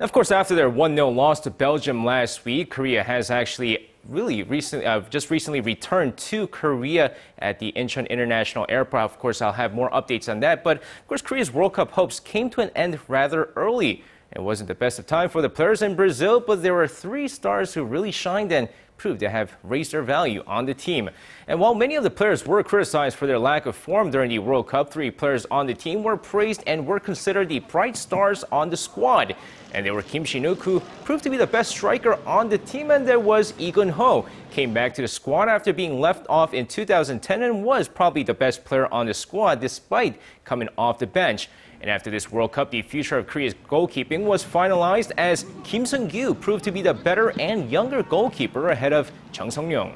Of course, after their 1-0 loss to Belgium last week, Korea has actually really recently, uh, just recently returned to Korea at the Incheon International Airport. Of course, I'll have more updates on that. But of course, Korea's World Cup hopes came to an end rather early. It wasn't the best of time for the players in Brazil, but there were three stars who really shined and proved to have raised their value on the team. And while many of the players were criticized for their lack of form during the World Cup, three players on the team were praised and were considered the bright stars on the squad. And they were Kim Shin-wook, who proved to be the best striker on the team, and there was Lee Keun-ho, came back to the squad after being left off in 2010 and was probably the best player on the squad despite coming off the bench. And after this World Cup, the future of Korea's goalkeeping was finalized as Kim Seung-kyu proved to be the better and younger goalkeeper ahead of Chung Sung Yong.